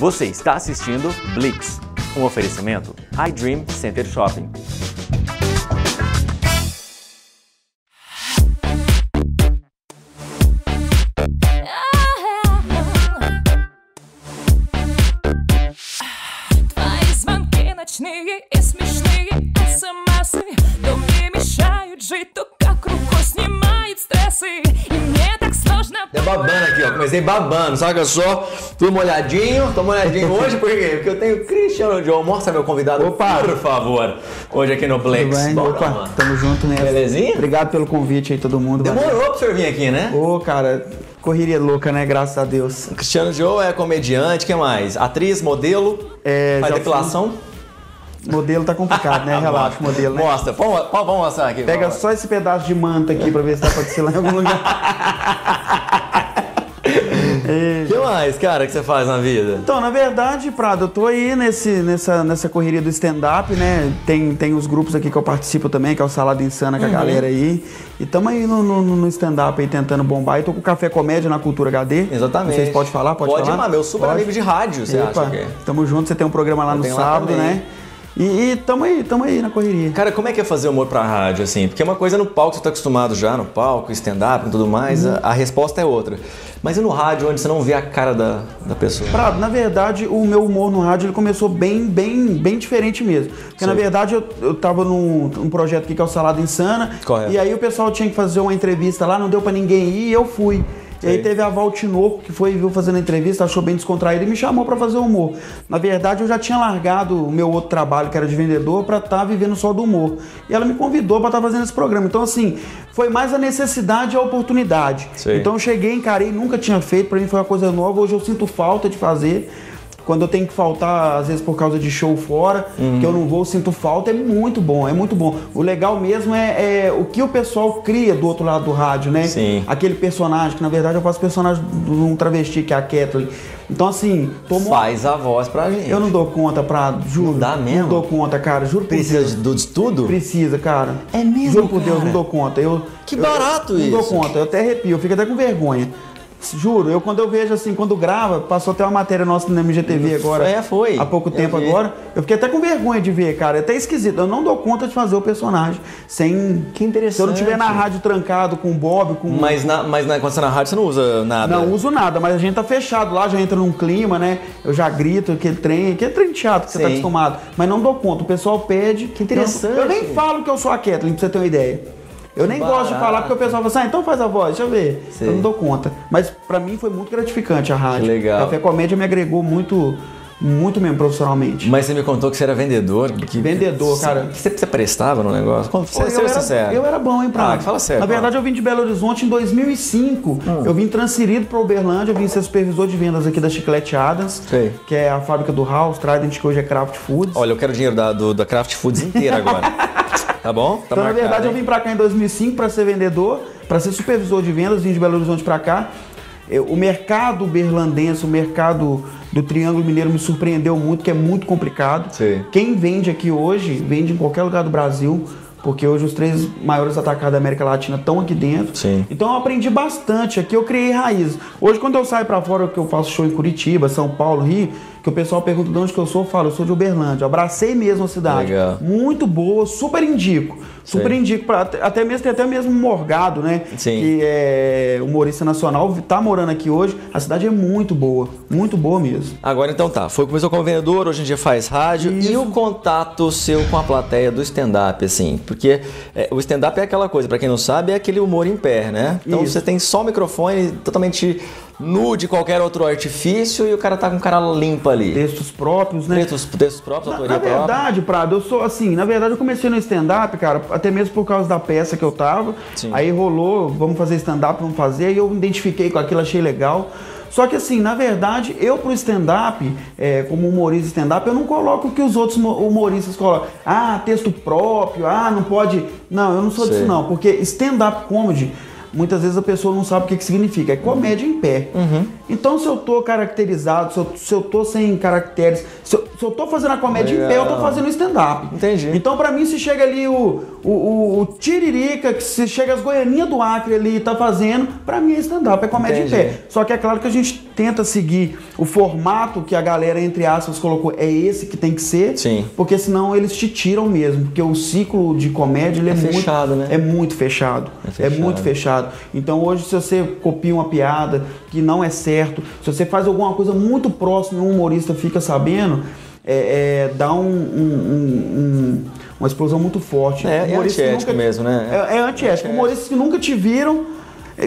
Você está assistindo Blitz, um oferecimento iDream Center Shopping. Твои звонки ночные и смешные смсы То мне мешают жить, то как рукой снимает стрессы И Tá babando aqui, ó. Comecei babando, saca só? Tô molhadinho, tô molhadinho hoje, por quê? Porque eu tenho Cristiano John. Mostra meu convidado, Opa. por favor. Hoje aqui no Plex. Bora, Opa, mano. tamo junto, né? Belezinha? Obrigado pelo convite aí, todo mundo. Demorou valeu. pra você vir aqui, né? Ô, cara, correria louca, né? Graças a Deus. Cristiano Joe é comediante, que mais? Atriz, modelo, é, faz depilação. Fui... Modelo tá complicado, né? Relaxa, modelo, né? Mostra, vamos, vamos mostrar aqui. Pega só esse pedaço de manta aqui pra ver se dá pra desfilar em algum lugar. Mais, cara, que você faz na vida? Então, na verdade, Prado, eu tô aí nesse, nessa, nessa correria do stand-up, né? Tem, tem os grupos aqui que eu participo também, que é o Salada Insana com a galera aí. E tamo aí no, no, no stand-up aí tentando bombar. E tô com o Café Comédia na Cultura HD. Exatamente. Vocês podem falar? Pode, Pode falar? falar, meu super Pode? amigo de rádio, você Opa, acha que é? Tamo junto, você tem um programa lá Eu no lá sábado, também. né? E, e tamo aí, tamo aí na correria. Cara, como é que é fazer humor pra rádio, assim? Porque é uma coisa no palco, você tá acostumado já no palco, stand-up e tudo mais, Uhum. a, a resposta é outra. Mas e no rádio, onde você não vê a cara da, da pessoa? Prado, na verdade, o meu humor no rádio ele começou bem, bem, bem diferente mesmo. Porque, na Sim. verdade, eu, eu tava num, num projeto aqui que é o Salada Insana. Correto. E aí o pessoal tinha que fazer uma entrevista lá, não deu pra ninguém ir, e eu fui. E aí teve a Val Tinoco, que foi viu fazendo a entrevista, achou bem descontraído e me chamou pra fazer humor. Na verdade, eu já tinha largado o meu outro trabalho, que era de vendedor, pra estar vivendo só do humor. E ela me convidou pra estar fazendo esse programa. Então, assim, foi mais a necessidade e a oportunidade. Sim. Então, eu cheguei, encarei, nunca tinha feito, pra mim foi uma coisa nova. Hoje eu sinto falta de fazer. Quando eu tenho que faltar, às vezes por causa de show fora, Uhum. que eu não vou, eu sinto falta, é muito bom, é muito bom. O legal mesmo é, é o que o pessoal cria do outro lado do rádio, né? Sim. Aquele personagem, que na verdade eu faço personagem de um travesti, que é a Kathleen. Então, assim, tô mo- Faz a voz pra gente. Eu não dou conta pra. Juro. Não dá mesmo? Não dou conta, cara. Juro por Precisa Deus. de, do- de tudo? Precisa, cara. É mesmo, Juro por Deus, cara? não dou conta. Eu, Que eu- barato não isso. dou conta, eu até arrepio, eu fico até com vergonha. Juro, eu quando eu vejo assim, quando grava, passou até uma matéria nossa no MGTV agora. É, foi. Há pouco Eu tempo vi. agora. Eu fiquei até com vergonha de ver, cara. É até esquisito. Eu não dou conta de fazer o personagem sem. Que interessante. Se eu não estiver na rádio trancado com o Bob, com. Mas, na, mas na, quando você tá na rádio, você não usa nada. Não uso nada, mas a gente tá fechado lá, já entra num clima, né? Eu já grito, aquele trem, aquele trem chato que você tá Sim. acostumado. Mas não dou conta, o pessoal pede. Que interessante. Eu, nem falo que eu sou a Kathleen, pra você ter uma ideia. Eu nem gosto de barato. falar porque o pessoal fala assim, ah, então faz a voz, deixa eu ver. Sei. Eu não dou conta. Mas pra mim foi muito gratificante a rádio. Que legal. Café Comédia me agregou muito, muito mesmo profissionalmente. Mas você me contou que você era vendedor. Que, Vendedor, cara. Você, você prestava no negócio? Você, eu, era, sincero. eu era bom, hein, Prado? Ah, fala sério, Na verdade, Prado. eu vim de Belo Horizonte em 2005. Hum. Eu vim transferido para Uberlândia, eu vim ser supervisor de vendas aqui da Chiclete Adams, Sei. que é a fábrica do House, Trident, que hoje é Kraft Foods. Olha, eu quero dinheiro da, do, da Craft Foods inteira agora. tá bom? Tá então, na marcado, verdade, eu hein? vim para cá em 2005 para ser vendedor, para ser supervisor de vendas, vim de Belo Horizonte para cá. Eu- O mercado berlandense, o mercado do Triângulo Mineiro me surpreendeu muito, que é muito complicado. Sim. Quem vende aqui hoje, vende em qualquer lugar do Brasil, porque hoje os três maiores atacados da América Latina estão aqui dentro. Sim. Então eu aprendi bastante. Aqui eu criei raízes. Hoje, quando eu saio para fora, que eu faço show em Curitiba, São Paulo, Rio, que o pessoal pergunta de onde que eu sou, eu falo, eu sou de Uberlândia. Eu abracei mesmo a cidade. Legal. Muito boa, super indico. Super Sei. indico. Pra, até- mesmo, tem até mesmo Morgado, né? Sim. Que é humorista nacional, tá morando aqui hoje. A cidade é muito boa. Muito boa mesmo. Agora então tá, foi começou como vendedor, hoje em dia faz rádio e Isso. o contato seu com a plateia do stand-up, assim, porque é, o stand-up é aquela coisa, pra quem não sabe, é aquele humor em pé, né? Então Isso. você tem só o microfone totalmente nu de qualquer outro artifício e o cara tá com cara limpa ali. Textos próprios, né? Textos, textos próprios, Na, autoria na verdade, Prado, eu sou assim, na verdade eu comecei no stand-up, cara, até mesmo por causa da peça que eu tava. Sim. Aí rolou, vamos fazer stand-up, vamos fazer, e eu me identifiquei com aquilo, achei legal. Só que assim, na verdade, eu pro stand-up, é, como humorista stand-up, eu não coloco o que os outros mo- humoristas colocam. Ah, texto próprio, ah, não pode. Não, eu não sou Sei. disso não, porque stand-up comedy. Muitas vezes a pessoa não sabe o que, que significa. É comédia em pé. Uhum. Então, se eu tô caracterizado, se eu, se eu tô sem caracteres, se eu, se eu tô fazendo a comédia em pé, eu tô Legal. fazendo stand-up. Entendi. Então, pra mim, se chega ali o, o, o, o Tiririca, que se chega as goianinhas do Acre ali e tá fazendo, pra mim é stand-up, é comédia Entendi. em pé. Só que é claro que a gente tenta seguir o formato que a galera, entre aspas, colocou. É esse que tem que ser. Sim. Porque senão eles te tiram mesmo. Porque o ciclo de comédia é, É muito, fechado, né? É muito fechado. É É, fechado. muito fechado. Então hoje, se você copia uma piada que não é certo, se você faz alguma coisa muito próxima e um humorista fica sabendo, é, é, dá um- um- um- um- uma explosão muito forte. É, é antiético mesmo, né? É, é antiético. Humoristas que nunca te viram, é,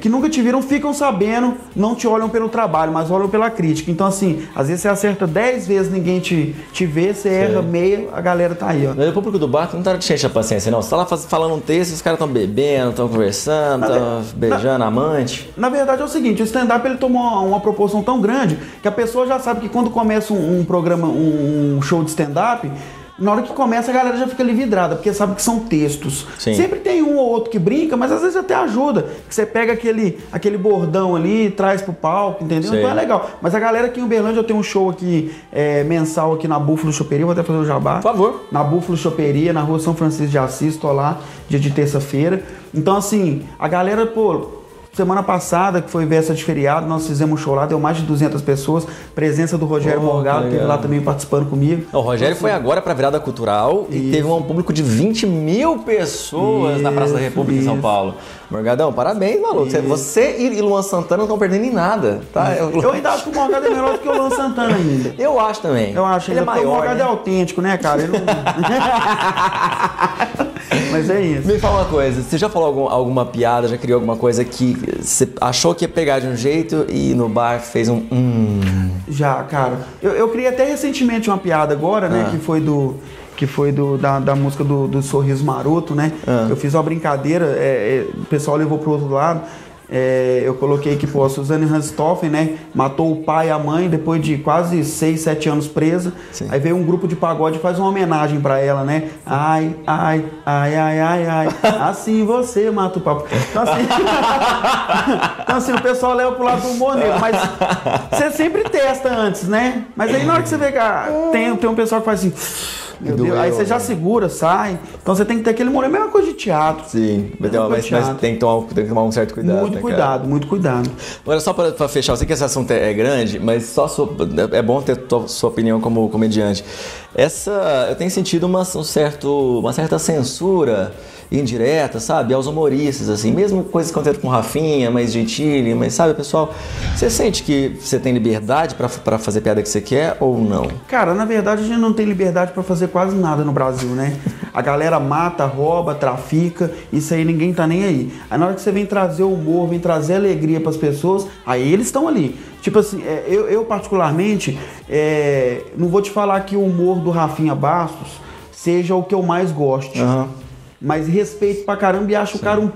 que nunca te viram, ficam sabendo, não te olham pelo trabalho, mas olham pela crítica. Então, assim, às vezes você acerta 10 vezes, ninguém te, te vê, você erra meia, a galera tá aí, ó. Mas o público do bar não tá cheio de paciência, não. Você tá lá falando um texto, os caras estão bebendo, estão conversando, estão beijando a amante. Na verdade é o seguinte, o stand-up ele tomou uma, uma proporção tão grande que a pessoa já sabe que quando começa um, um programa, um, um show de stand-up, na hora que começa a galera já fica ali vidrada, porque sabe que são textos. Sim. Sempre tem um ou outro que brinca, mas às vezes até ajuda. Que você pega aquele, aquele bordão ali traz pro palco, entendeu? Sei. Então é legal. Mas a galera aqui em Uberlândia, eu tenho um show aqui é, mensal aqui na Búfalo Choperia, vou até fazer o jabá. Por favor. Na Búfalo Choperia, na rua São Francisco de Assis, tô lá, dia de terça-feira. Então, assim, a galera, pô, semana passada, que foi véspera de feriado, nós fizemos um show lá, deu mais de 200 pessoas. Presença do Rogério Oh, Morgado, teve lá também participando comigo. O Rogério foi agora pra virada cultural e teve um público de 20 mil pessoas na Praça da Isso, República em São isso. Paulo. Morgadão, parabéns, maluco. Você- Você e Luan Santana não estão perdendo em nada, tá? Eu, Eu ainda acho que o Morgado é melhor do que o Luan Santana ainda. eu acho também. Eu acho Ele ainda, é porque o maior. Morgado né? é autêntico, né, cara? Ele não... Mas é isso. Me fala uma coisa, você já falou algum- alguma piada, já criou alguma coisa que você achou que ia pegar de um jeito e no bar fez um. Hum. Já, cara. Eu, eu criei até recentemente uma piada agora, né? Ah. Que foi do. Que foi do, da, da música do, do Sorriso Maroto, né? Ah. Eu fiz uma brincadeira, é, é, o pessoal levou pro outro lado. É, eu coloquei que, pô, a Suzane Ranstoffen, né? Matou o pai e a mãe depois de quase 6, 7 anos presa. Sim. Aí veio um grupo de pagode e faz uma homenagem pra ela, né? Ai, ai, ai, ai, ai, ai. Assim você mata o papo. Então assim, então, assim, o pessoal leva pro lado do humor negro, mas você sempre testa antes, né? Mas aí na hora que você vê que ah, tem, tem um pessoal que faz assim. Meu Deus, Doeu, aí você já né? segura, sai. Então você tem que ter aquele humor. É a mesma coisa de teatro. Sim, mas, Mesma mas- mas teatro. tem, que tomar, tem que tomar um certo cuidado. muito né, cara? cuidado, muito cuidado. Agora, só para pra fechar, eu sei que esse assunto é é grande, mas só sua- é bom ter sua opinião como comediante. Essa, eu tenho sentido uma, um certo, uma certa censura indireta, sabe, aos humoristas, assim, mesmo coisas que acontecem com Rafinha, mais Gentili, mas sabe, pessoal, você sente que você tem liberdade pra fazer piada que você quer ou não? Cara, na verdade a gente não tem liberdade pra fazer quase nada no Brasil, né? A galera mata, rouba, trafica, isso aí ninguém tá nem aí. Aí na hora que você vem trazer humor, vem trazer alegria pras pessoas, aí eles estão ali. Tipo assim, é, eu, eu particularmente, é, não vou te falar que o humor do Rafinha Bastos seja o que eu mais goste. Aham. Mas respeito pra caramba e acho o cara um p...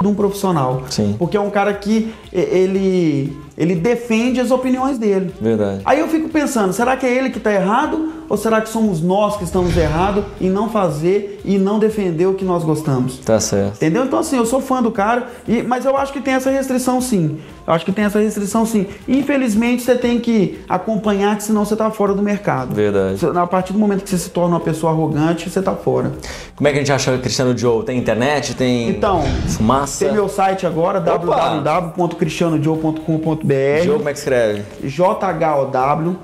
de um profissional. Sim. Porque é um cara que ele, ele defende as opiniões dele. Verdade. Aí eu fico pensando, será que é ele que está errado? Ou será que somos nós que estamos errados em não fazer e não defender o que nós gostamos? Tá certo. Entendeu? Então, assim, eu sou fã do cara, e, mas eu acho que tem essa restrição sim. Eu acho que tem essa restrição sim. Infelizmente, você tem que acompanhar, que senão você tá fora do mercado. Verdade. A partir do momento que você se torna uma pessoa arrogante, você tá fora. Como é que a gente acha Cristiano Joe? Tem internet? Tem Então, fumaça? Tem meu site agora, www.cristianojoe.com.br. Joe, como é que escreve? JHOW.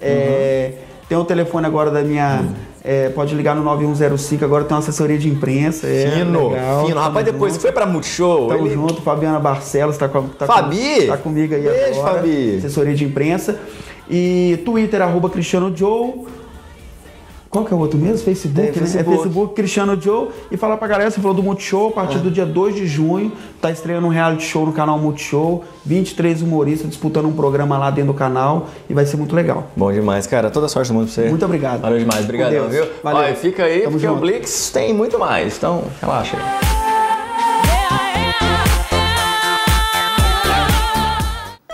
É, Tem o telefone agora da minha. é, pode ligar no 9105, agora tem uma assessoria de imprensa. É, Fino, legal, fino. Rapaz, depois junto. foi pra Multishow. Tamo ele- junto, Fabiana Barcelos tá com, tá Fabi? com, tá comigo aí Beijo, agora. Fabi. Assessoria de imprensa. E Twitter, arroba Cristiano Joe. Qual que é o outro mesmo? Facebook, Tem né? Facebook. É Facebook Cristiano Joe. E falar pra galera, você falou do Multishow, a partir do dia 2 de junho, tá estreando um reality show no canal Multishow. 23 humoristas disputando um programa lá dentro do canal. E vai ser muito legal. Bom demais, cara. Toda sorte do mundo pra você. Muito obrigado. Valeu demais. Deus. viu? Valeu. Olha, fica aí, Tamo porque o junto. Blitz tem muito mais. Então, relaxa aí.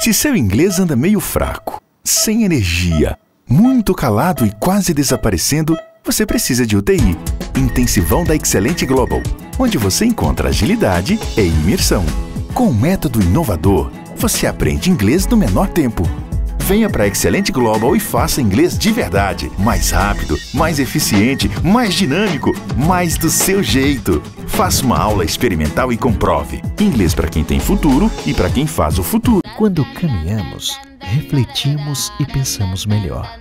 Se seu inglês anda meio fraco, sem energia, muito calado e quase desaparecendo, você precisa de UTI. Intensivão da Excelente Global, onde você encontra agilidade e imersão. Com um método inovador, você aprende inglês no menor tempo. Venha para Excelente Global e faça inglês de verdade, mais rápido, mais eficiente, mais dinâmico, mais do seu jeito. Faça uma aula experimental e comprove. Inglês para quem tem futuro e para quem faz o futuro. Quando caminhamos, refletimos e pensamos melhor.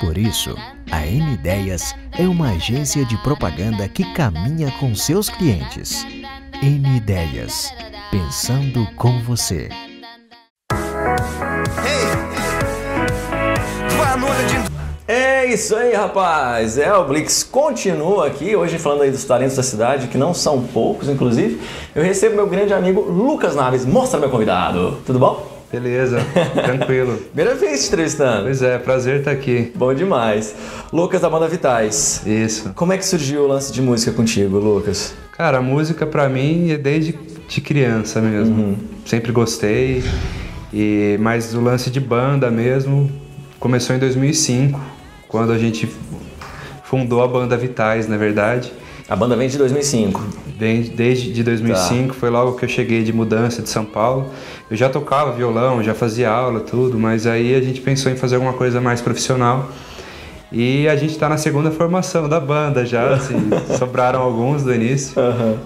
Por isso, a N Ideias é uma agência de propaganda que caminha com seus clientes. N Ideias, pensando com você. É isso aí, rapaz. É, o Blix continua aqui, hoje falando aí dos talentos da cidade, que não são poucos, inclusive. Eu recebo meu grande amigo Lucas Naves. Mostra meu convidado. Tudo bom? Beleza, tranquilo. Primeira vez te entrevistando. Pois é, prazer estar aqui. Bom demais. Lucas da banda Vitais. Isso. Como é que surgiu o lance de música contigo, Lucas? Cara, a música pra mim é desde de criança mesmo. Sempre gostei. E mas o lance de banda mesmo começou em 2005, quando a gente fundou a banda Vitais, na verdade. A banda vem de 2005. Desde, desde de 2005, foi logo que eu cheguei de mudança de São Paulo. Eu já tocava violão, já fazia aula, tudo, mas aí a gente pensou em fazer alguma coisa mais profissional. E a gente tá na segunda formação da banda já, assim, sobraram alguns do início,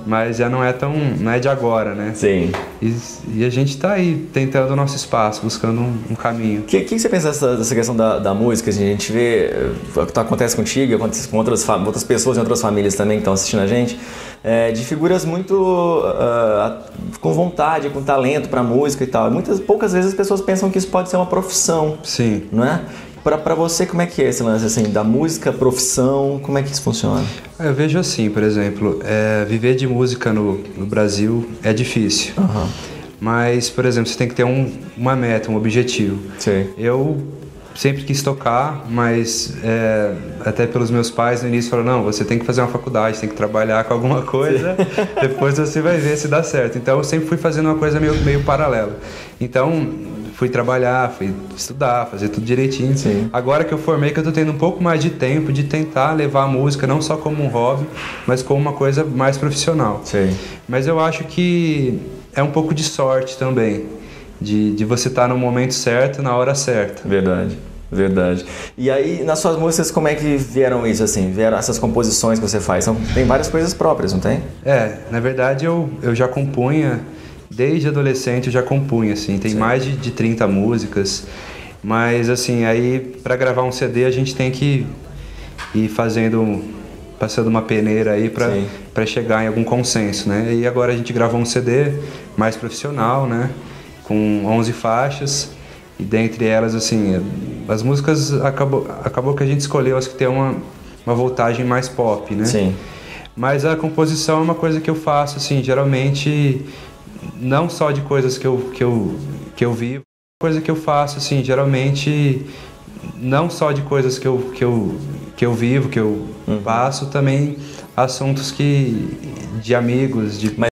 mas já não é tão, não é de agora, né? Sim. E, e a gente tá aí tentando o nosso espaço, buscando um, um caminho. O que, que você pensa dessa, dessa questão da, da música? assim? A gente vê o que acontece contigo, acontece com outras, outras pessoas em outras famílias também que estão assistindo a gente, eh, de figuras muito ah, com vontade, com talento para música e tal. Muitas, poucas vezes as pessoas pensam que isso pode ser uma profissão, Sim. não é? Pra você, como é que é esse lance assim, da música, profissão, como é que isso funciona? Eu vejo assim, por exemplo, é, viver de música no, no Brasil é difícil. Mas, por exemplo, você tem que ter um- uma meta, um objetivo. Sim. Eu sempre quis tocar, mas é, até pelos meus pais no início falaram, não, você tem que fazer uma faculdade, tem que trabalhar com alguma coisa, depois você vai ver se dá certo. Então eu sempre fui fazendo uma coisa meio, meio paralela. Então fui trabalhar, fui estudar, fazer tudo direitinho. Sim. Agora que eu formei, que eu tô tendo um pouco mais de tempo de tentar levar a música não só como um hobby, mas como uma coisa mais profissional. Sim. Mas eu acho que é um pouco de sorte também, de, de você estar no momento certo, na hora certa. Verdade, verdade. E aí, nas suas músicas, como é que vieram isso, assim? Vieram essas composições que você faz? São, tem várias coisas próprias, não tem? É, na verdade eu, eu já compunha, desde adolescente eu já compunha, assim, tem mais de, de 30 músicas, mas assim, aí para gravar um CD a gente tem que ir fazendo, passando uma peneira aí para Sim. para chegar em algum consenso, né? E agora a gente gravou um CD mais profissional, né? Com 11 faixas, e dentre elas, assim, as músicas acabou, acabou que a gente escolheu as que tem uma, uma voltagem mais pop, né? Sim. Mas a composição é uma coisa que eu faço, assim, geralmente não só de coisas que eu, que eu, que eu vivo, coisa que eu faço, assim, geralmente não só de coisas que eu, que eu, que eu vivo, que eu passo, também assuntos que de amigos, de